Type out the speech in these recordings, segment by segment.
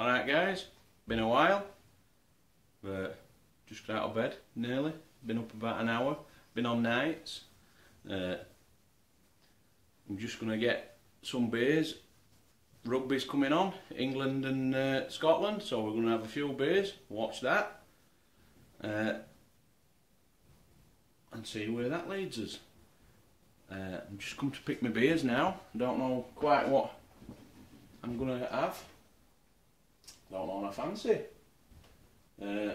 Alright guys, been a while. But just got out of bed, nearly. Been up about an hour. Been on nights. Uh, I'm just going to get some beers. Rugby's coming on, England and uh, Scotland, so we're going to have a few beers, watch that. Uh, and see where that leads us. Uh, I'm just come to pick my beers now. Don't know quite what I'm going to have. Don't know what I fancy. Uh,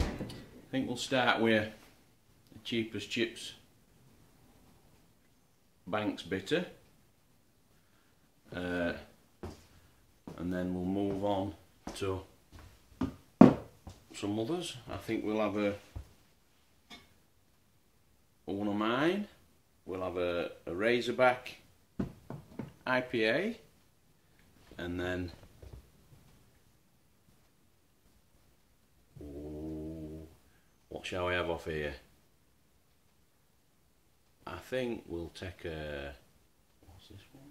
I think we'll start with the cheapest chips Banks bitter. Uh, and then we'll move on to some others. I think we'll have a one of mine. We'll have a, a Razorback IPA and then ooh, what shall we have off here? I think we'll take a what's this one?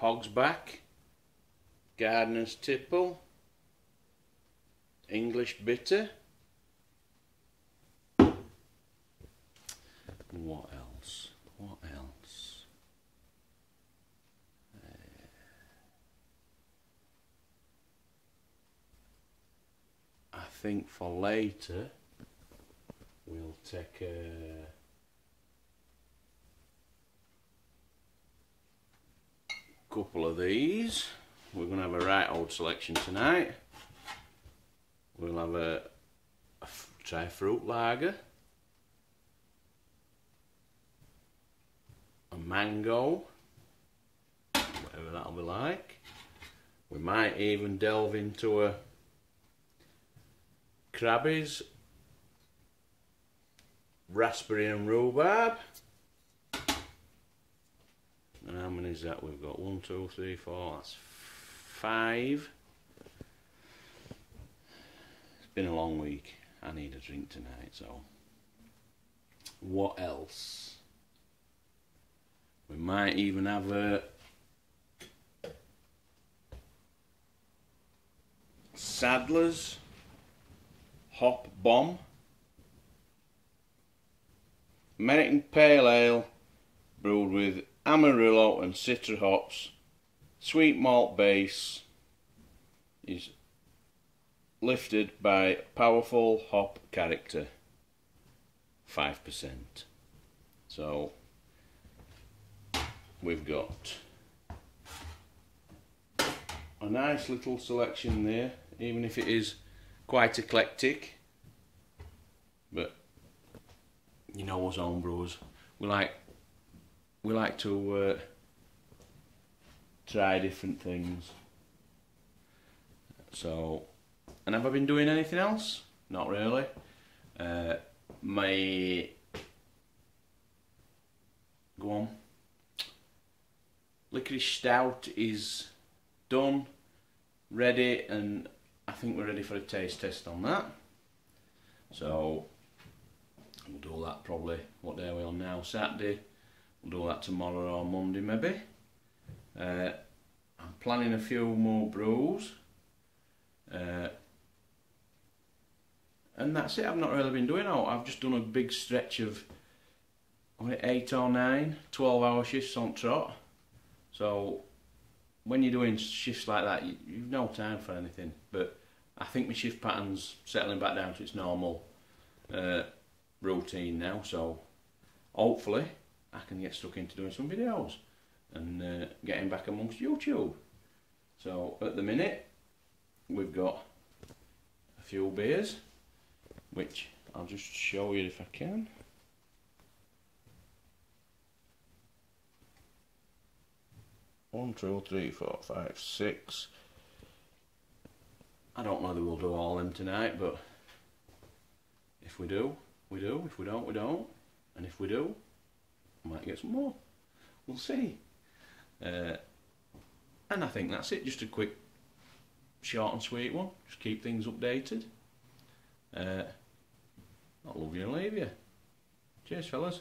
Hogsback, Gardener's Tipple, English Bitter. What else? What else? Uh, I think for later we'll take a couple of these. We're going to have a right old selection tonight. We'll have a, a try fruit lager. A mango. Whatever that'll be like. We might even delve into a Crabbie's raspberry and rhubarb. And how many is that we've got? One, two, three, four, that's five. It's been a long week. I need a drink tonight, so. What else? We might even have a Sadler's Hop Bomb. American Pale Ale brewed with Amarillo and Citra hops. Sweet malt base is lifted by powerful hop character. 5%. So we've got a nice little selection there, even if it is quite eclectic. But you know us home brewers, we like we like to uh, try different things. So, and have I been doing anything else? Not really. Uh, my go on. Licorice stout is done, ready, and I think we're ready for a taste test on that. So we'll do that probably. What day are we on now? Saturday. We'll do that tomorrow or Monday maybe. Uh, I'm planning a few more brews. Uh, and that's it. I've not really been doing out. I've just done a big stretch of eight or nine, 12 hour shifts on trot. So when you're doing shifts like that, you, you've no time for anything. But I think my shift pattern's settling back down to its normal uh, routine now. So hopefully I can get stuck into doing some videos and uh, getting back amongst YouTube. So at the minute we've got a few beers which I'll just show you if I can. One, two, three, four, five, six. I don't know whether we'll do all them tonight, but if we do, we do. If we don't, we don't. And if we do, we might get some more. We'll see. Uh, and I think that's it. Just a quick, short and sweet one. Just keep things updated. Uh, I'll love you and leave you. Cheers, fellas.